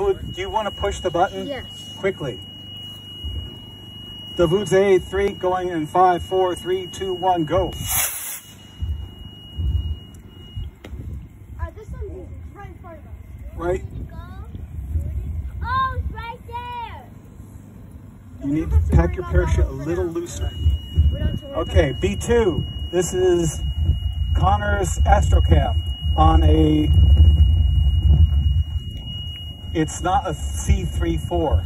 Davud, do you want to push the button? Yes. Quickly. Davud's A3 going in five, four, three, two, one, go. Uh, this one's right in front of us. Right? Oh, it's right there. You need to pack your parachute a little looser. We don't have to worry Okay, B2. This is Connor's Astrocam on a. It's not a C34.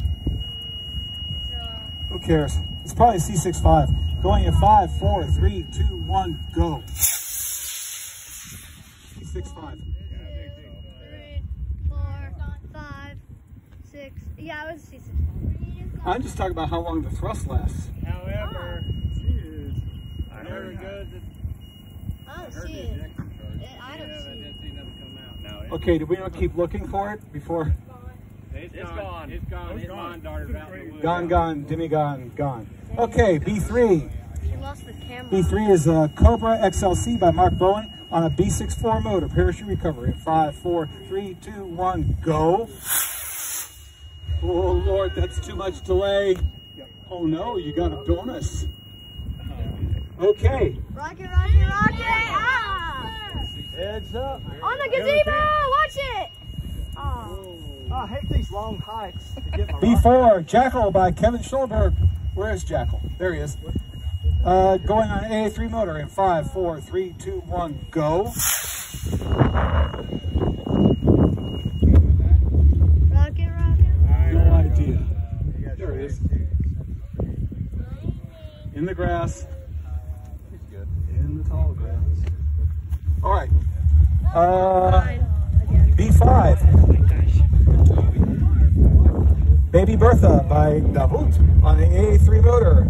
Who cares? It's probably a C65. Going in five, four, three, two, one, go. C65. Three, four, five, six. Yeah, it was six. I'm just talking about how long the thrust lasts. However, ah. Jeez. I heard it goes. Oh, I don't see it. ejection charge. Yeah, I don't Yeah, see I didn't see nothing come out. No, it- Okay, do we not keep looking for it before? It's It's gone. gone. It's gone. It's His gone. mind darted out in the woods. Gone, gone, Dimmy gone, gone. Okay, B3. She lost the camera. B3 is a Cobra XLC by Mark Bowen on a B64 motor. Parachute recovery. Five, four, three, two, one, go. Oh Lord, that's too much delay. Oh no, you got a bonus. Okay, Rocket, rocket, rocket! Ah! Heads up. On the gazebo! Watch it! Oh. Oh, I hate these long hikes. to get my rocket. B4 Jackal by Kevin Schulberg. Where is Jackal? There he is. Uh, going on A3 motor in five, four, three, two, one, go. Rocket, rocket. No idea. There he is. In the grass. In the tall grass. All right. Uh, B5. Baby Bertha by Davud on the A3 motor.